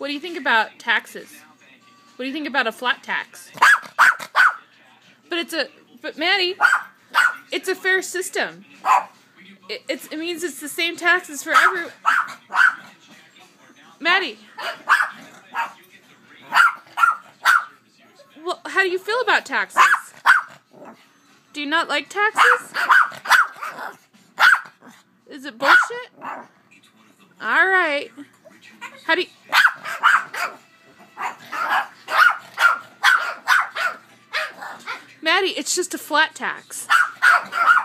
What do you think about taxes? What do you think about a flat tax? But it's a but Maddie, it's a fair system. It, it's, it means it's the same taxes for every. Maddie. Well, how do you feel about taxes? Do you not like taxes? Is it bullshit? All right. How do you? Maddie, it's just a flat tax.